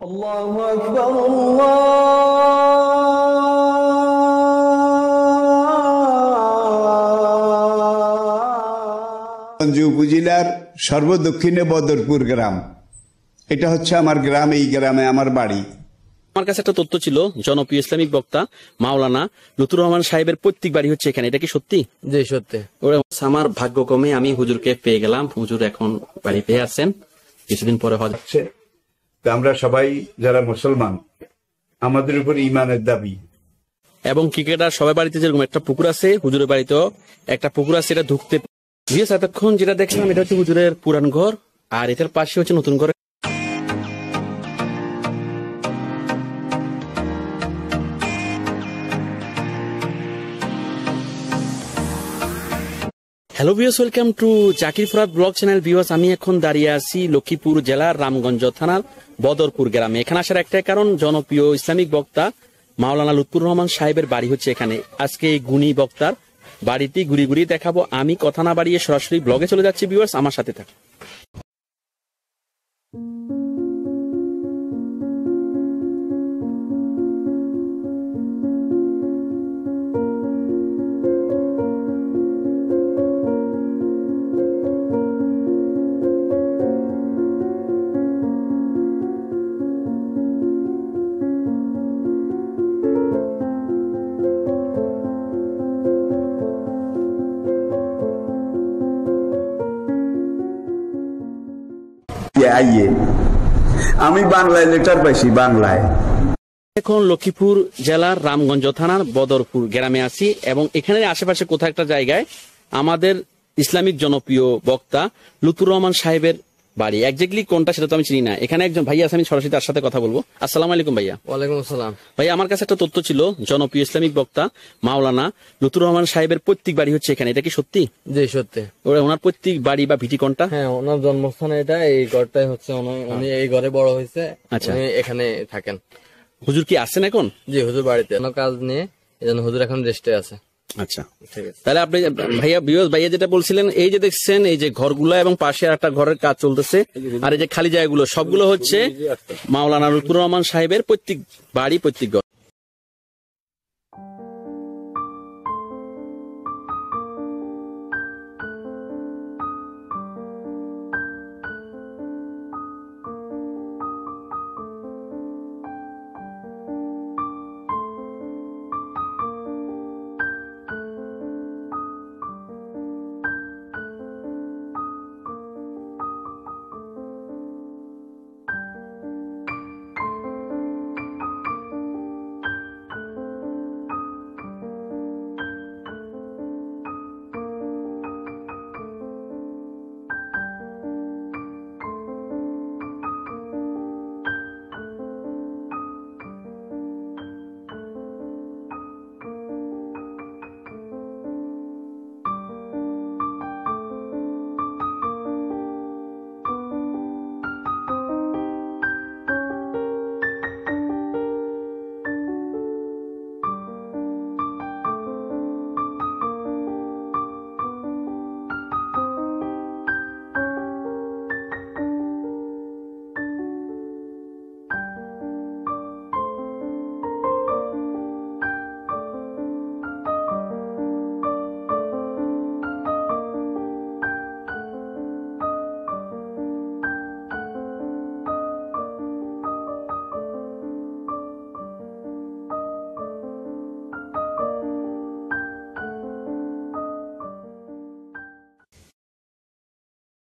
الله أكبر الله গঞ্জ উপজেলার সর্বদক্ষিণে বদরপুর গ্রাম এটা হচ্ছে আমার গ্রাম এই গ্রামে আমার বাড়ি আমার কাছে একটা তথ্য ছিল জনপ্রিয় ইসলামিক বক্তা মাওলানা লুতুর রহমান সাহেবের পৈতৃক বাড়ি হচ্ছে এখানে এটা কি সত্যি জি সত্যি ওরা আমার ভাগ্যক্রমে আমি হুজুরকে পেয়ে গেলাম হুজুর এখন বাড়ি পেয়ে আছেন কিছুদিন পরে হজ হচ্ছে তো আমরা সবাই যারা মুসলমান, আমাদের উপর ইমানের দাবি। এবং ক্রিকেটার সবাই বাড়িতে যেরকম একটা পুকুর আছে, হুজুরের বাড়িতেও একটা পুকুর আছে, এটা ঢুকতে বিএস এতক্ষণ যেটা দেখলাম, এটা হচ্ছে হুজুরের পুরান ঘর, আর এটার পাশে হচ্ছে নতুন ঘর hello views welcome to Zakir Furat blog channel views আমি এখন দাঁড়িয়ে আছি লক্ষ্মীপুর জেলার রামগঞ্জ থানার বদরপুর গ্রামে। এখানে আসার একটাই কারণ, জনপ্রিয় ইসলামিক বক্তা মাওলানা লুৎপুর রহমান সাহেবের বাড়ি হচ্ছে এখানে। আজকে এই গুণী বক্তার বাড়িটি ঘুরি ঘুরি দেখাবো। আমি কথা না বাড়িয়ে সরাসরি ব্লগে চলে যাচ্ছি ভিউয়ার্স আমার সাথে থাক আইয়ে। আমি বাংলায় লেটার পাইছি, বাংলায়। এখন লক্ষ্মীপুর জেলার রামগঞ্জ থানার বদরপুর গ্রামে আছি এবং এখানে আশেপাশে কোথাও একটা জায়গায় আমাদের ইসলামিক জনপ্রিয় বক্তা লুতুর রহমান সাহেবের বাড়ি। একজাক্টলি কোনটা সেটা তো আমি চিনি না। এখানে একজন ভাইয়া আছে আমি সরাসরি তার সাথে কথা বলব। আসসালাম আলাইকুম ভাইয়া। ওয়ালাইকুম আসসালাম। ভাই আমার কাছে একটা তথ্য ছিল জনপ্রিয় ইসলামিক বক্তা মাওলানা লুতুর রহমান সাহেবের পৈতৃক বাড়ি হচ্ছে এখানে। এটা কি সত্যি? জি সত্যি। ওরা ওনার পৈতৃক বাড়ি বা ভিটি কোনটা? হ্যাঁ ওনার জন্মস্থান এটা এই ঘরটাই হচ্ছে উনি- উনি এই ঘরে বড় হয়েছে আচ্ছা। এখানে থাকেন। হুজুর কি আসছেন এখন? জি হুজুর বাড়িতে। কোনো কাজ নিয়ে এই জন্য হুজুর এখন রেস্টে আছে। আচ্ছা। তাহলে আপনি ভাইয়া বিয়স ভাইয়া যেটা বলছিলেন এই যে দেখছেন এই যে ঘরগুলো এবং পাশে একটা ঘরের কাজ চলতেছে আর এই যে খালি জায়গাগুলো সবগুলো হচ্ছে মাওলানা রুকুর রহমান সাহেবের প্রত্যেক বাড়ি প্রত্যেক ঘর।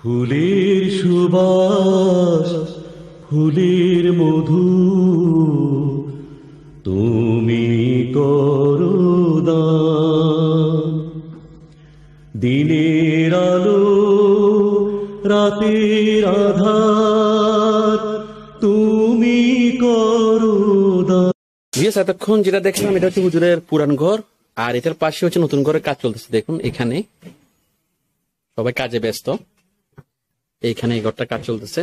ফুলের সুবাস, ফুলের মধু, তুমি করো দান। দিনের আলো, রাতের আধার, তুমি করো দান। এতক্ষণ যেটা দেখলাম, এটা হচ্ছে হুজুরের পুরান ঘর, আর এটার পাশে হচ্ছে নতুন ঘরের কাজ চলতেছে দেখুন, এখানে সবাই কাজে ব্যস্ত এইখানে এই ঘরটা কাজ চলতেছে।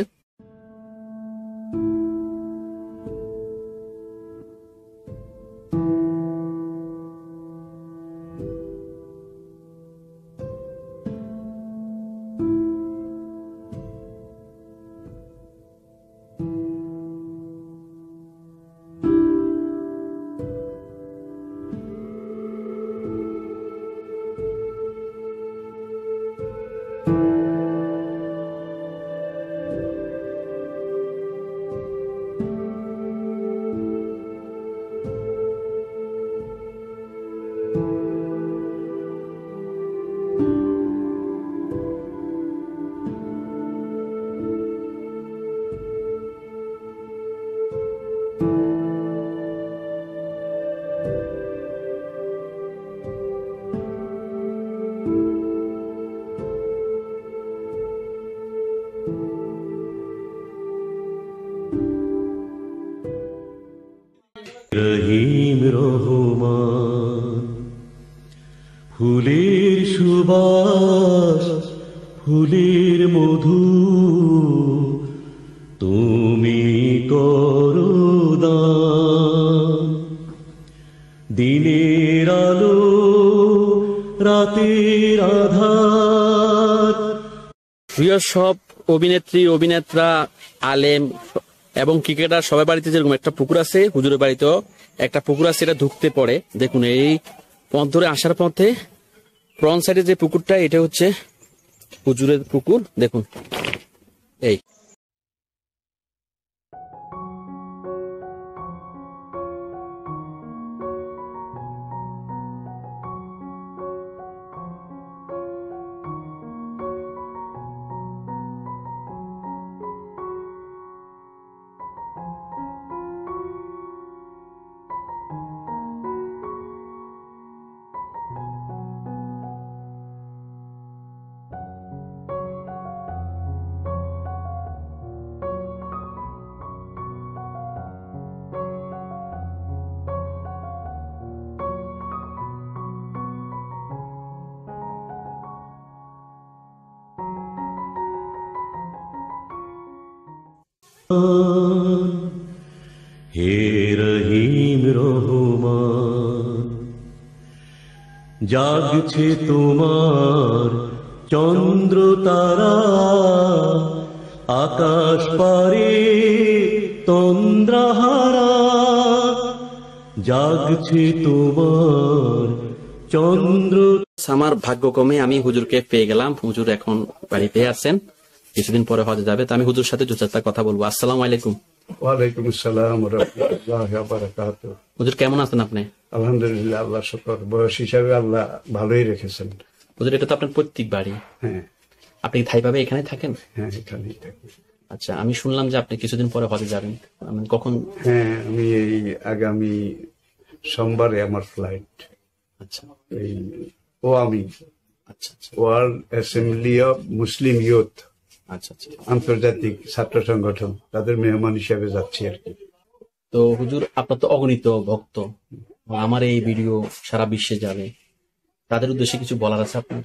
মধু তুমি করো দিনের আলো, রাতের আধার। প্রিয় সব অভিনেত্রী অভিনেতা আলেম এবং ক্রিকেটার, সবার বাড়িতে যেরকম একটা পুকুর আছে, হুজুরের বাড়িতেও একটা পুকুর আছে, এটা ঢুকতে পড়ে। দেখুন, এই পথ ধরে আসার পথে ফ্রন্ট সাইডে যে পুকুরটা, এটা হচ্ছে হুজুরের পুকুর দেখুন। এই। হে রহিম রহমান। জাগছে তোমার চন্দ্র তারা, আকাশ পারে তন্দ্রাহারা। জাগছে তোমার চন্দ্র আমার ভাগ্যক্রমে আমি হুজুরকে পেয়ে গেলাম। হুজুর এখন বাড়িতে আছেন। কিছুদিন পরে হজে যাবে তো আমি হুজুর সাথে দু চারটা কথা বলব। আসসালামু আলাইকুম। ওয়ালাইকুম আসসালাম হুজুর কেমন আছেন আপনি? আলহামদুলিল্লাহ আল্লাহ শুকর। বয়স হিসাবে আল্লাহ ভালোই রেখেছেন। হুজুর এটা তো আপনার পৈতৃক বাড়ি। হ্যাঁ। আপনি থাইভাবে এখানে থাকেন? হ্যাঁ এখানেই থাকি। আচ্ছা আমি শুনলাম যে আপনি কিছুদিন পরে হজে যাবেন। আমি কখন? হ্যাঁ আমি এই আগামী সোমবারে আমার ফ্লাইট। আচ্ছা। এই ও আমি আচ্ছা আচ্ছা। World assembly of Muslim youth আচ্ছা আচ্ছা আন্তর্জাতিক ছাত্র সংগঠন তাদের মেহমান হিসেবে যাচ্ছি আর কি। তো হুজুর আপনার তো অগণিত ভক্ত আমার এই ভিডিও সারা বিশ্বে যাবে তাদের উদ্দেশ্যে কিছু বলার আছে আপনার?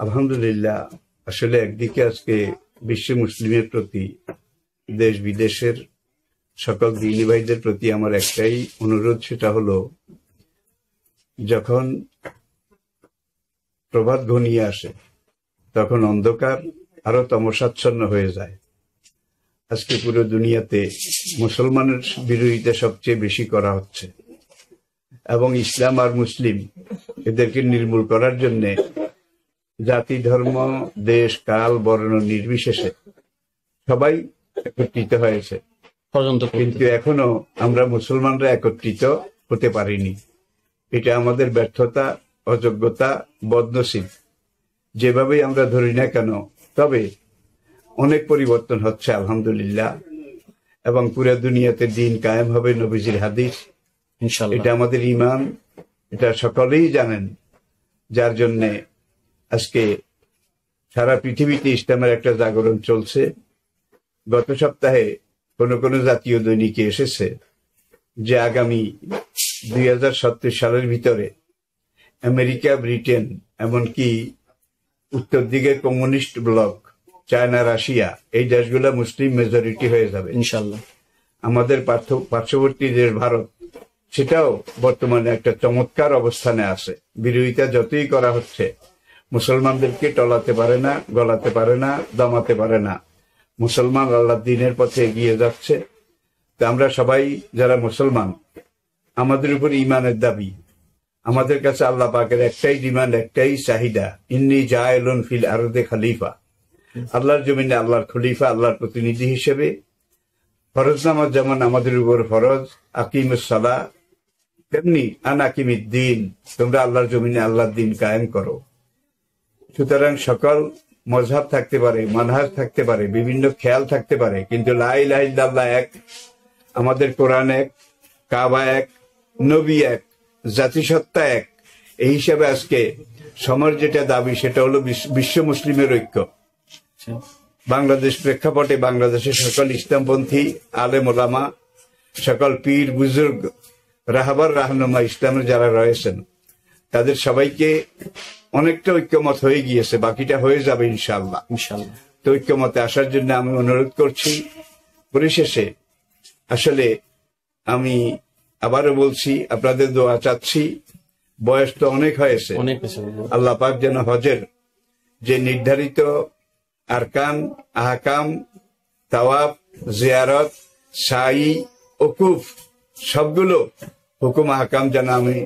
আলহামদুলিল্লাহ আসলে একদিকে আজকে বিশ্ব মুসলিমের প্রতি দেশ বিদেশের সকল দিনী ভাইদের প্রতি আমার একটাই অনুরোধ সেটা হলো যখন প্রভাত ঘনিয়ে আসে তখন অন্ধকার আরও তমসাচ্ছন্ন হয়ে যায়। আজকে পুরো দুনিয়াতে মুসলমানের বিরোধিতা সবচেয়ে বেশি করা হচ্ছে। এবং ইসলাম আর মুসলিম এদেরকে নির্মূল করার জন্যে জাতি ধর্ম দেশ কাল বর্ণ নির্বিশেষে সবাই একত্রিত হয়েছে। কিন্তু এখনও আমরা মুসলমানরা একত্রিত হতে পারিনি। এটা আমাদের ব্যর্থতা অযোগ্যতা বদনসিব। যেভাবেই আমরা ধরি না কেন তবে অনেক পরিবর্তন হচ্ছে আলহামদুলিল্লাহ। এবং পুরো দুনিয়াতে দিন কায়েম হবে নবীজির হাদিস। এটা আমাদের ইমান এটা সকলেই জানেন। যার জন্যে আজকে সারা পৃথিবীতে ইসলামের একটা জাগরণ চলছে। গত সপ্তাহে কোন কোন জাতীয় দৈনিকে এসেছে যে আগামী দুই হাজার সত্তর সালের ভিতরে আমেরিকা ব্রিটেন এমনকি উত্তর দিকে কমিউনিস্ট ব্লক চায়না রাশিয়া এই দেশগুলো মুসলিম মেজরিটি হয়ে যাবে। ইনশাল্লাহ আমাদের পার্শ্ববর্তী দেশ ভারত সেটাও বর্তমানে একটা চমৎকার অবস্থানে আছে। বিরোধিতা যতই করা হচ্ছে মুসলমানদেরকে টলাতে পারে না গলাতে পারে না দমাতে পারে না। মুসলমান আল্লাহ দিনের পথে এগিয়ে যাচ্ছে। তো আমরা সবাই যারা মুসলমান আমাদের উপর ইমানের দাবি আমাদের কাছে আল্লাহ পাকের একটাই ডিমান্ড একটাই চাহিদা, ইন্নি জায়লুন ফিল আরদে খালিফা। আল্লাহর জমিনে আল্লাহর খলিফা, আল্লাহর প্রতিনিধি হিসেবে। ফরজ নামাজ যেমন আমাদের উপর ফরজ আকিম সালা তেমনি আনাকিমির দিন তোমরা আল্লাহর জমিনে আল্লাহর দিন কায়েম করো। সুতরাং সকল মজহাব থাকতে পারে, মানহাজ থাকতে পারে, বিভিন্ন খেয়াল থাকতে পারে, কিন্তু লাই লাইল্লাহ এক, আমাদের কোরআন এক, কাবা এক, নবী এক জাতিসত্তা এক। এই হিসাবে আজকে সমাজ যেটা দাবি সেটা হলো বিশ্ব- মুসলিমের ঐক্য। বাংলাদেশ প্রেক্ষাপটে বাংলাদেশের সকল ইসলামপন্থী আলেম ওলামা সকল পীর বুজুর্গ রাহাবার রাহনুমা ইসলামের যারা রয়েছেন তাদের সবাইকে অনেকটা ঐক্যমত হয়ে গিয়েছে বাকিটা হয়ে যাবে ইনশাল্লাহ তো ঐক্যমতে আসার জন্য আমি অনুরোধ করছি পরিশেষে আসলে আমি আবারও বলছি আপনাদের দোয়া চাচ্ছি বয়স তো অনেক হয়েছে। আল্লাহ পাক যেন হজের যে নির্ধারিত আরকান আহকাম তাওয়াব জিয়ারত সাই ওকুফ সবগুলো হুকুম আহকাম যেন আমি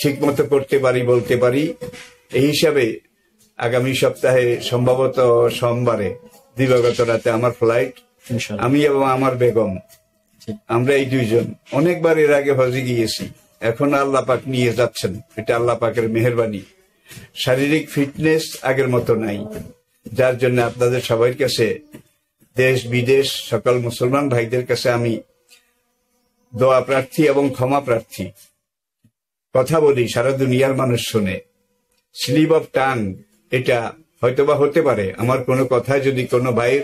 ঠিক মতো করতে পারি বলতে পারি। এই হিসাবে আগামী সপ্তাহে সম্ভবত সোমবারে দিবাগত রাতে আমার ফ্লাইট আমি এবং আমার বেগম। আমরা এই দুইজন। অনেকবার এর আগে হজে গিয়েছি। এখন আল্লাহ পাক নিয়ে যাচ্ছেন। এটা আল্লাহ পাকের মেহরবানি। শারীরিক ফিটনেস আগের মতো নাই। যার জন্য আপনাদের সবার কাছে দেশ, বিদেশ, সকল মুসলমান ভাইদের কাছে আমি দোয়া প্রার্থী এবং ক্ষমা প্রার্থী। কথা বলি, সারা দুনিয়ার মানুষ শুনে। স্লিপ অফ টান এটা হয়তোবা হতে পারে। আমার কোনো কথায় যদি কোনো ভাইয়ের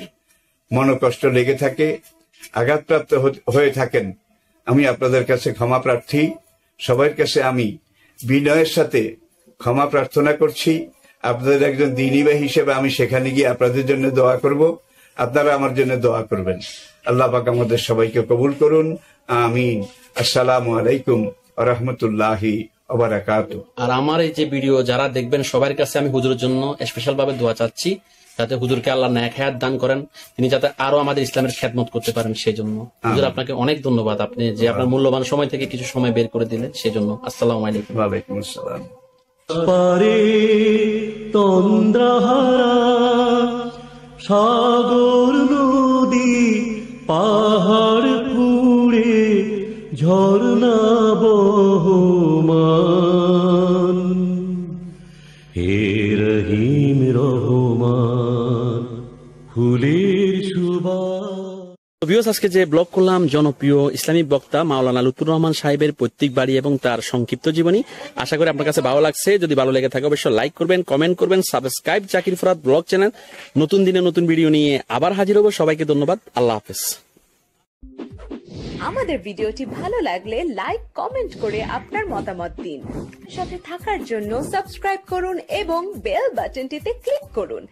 মনোকষ্ট লেগে থাকে আঘাতপ্রাপ্ত হয়ে থাকেন। আমি আপনাদের কাছে ক্ষমা প্রার্থী সবার কাছে আমি বিনয়ের সাথে ক্ষমা প্রার্থনা করছি। আপনাদের একজন দিনীবা হিসেবে আমি সেখানে গিয়ে আপনাদের জন্য দোয়া করব। আপনারা আমার জন্য দোয়া করবেন। আল্লাহ পাক আমাদের সবাইকে কবুল করুন। আমিন। আসসালামু আলাইকুম রহমতুল্লাহি আর আমার এই যে ভিডিও যারা দেখবেন সবার কাছে আমি হুজুরের জন্য স্পেশাল ভাবে দোয়া চাচ্ছি যাতে হুজুরকে আল্লাহ ন্যাক হায়াত দান করেন তিনি যাতে আরও আমাদের ইসলামের খেদমত করতে পারেন সেই জন্য হুজুর আপনাকে অনেক ধন্যবাদ আপনি যে আপনার মূল্যবান সময় থেকে কিছু সময় বের করে দিলেন সেই জন্য আসসালামু আলাইকুম। ওয়ালাইকুম আসসালাম। পারে তন্দ্রাহারা সাগর নদী পাহাড় ফুড়ে ঝর্ণা বহমান ভিউস আজকে যে ব্লগ করলাম, জনপ্রিয় ইসলামিক বক্তা মাওলানা লুতুর রহমান সাহেবের পৈতৃক বাড়ি এবং তার সংক্ষিপ্ত জীবনী। আশা করি আপনার কাছে ভালো লাগছে। যদি ভালো লেগে থাকে, অবশ্যই লাইক করবেন কমেন্ট করবেন subscribe Zakir Farhad blog channel নতুন দিনে নতুন ভিডিও নিয়ে আবার হাজির হব। সবাইকে ধন্যবাদ। আল্লাহ হাফেজ। আমাদের ভিডিওটি ভালো লাগলে লাইক কমেন্ট করে আপনার মতামত দিন। সাথে থাকার জন্য সাবস্ক্রাইব করুন এবং বেল বাটনটিতে ক্লিক করুন।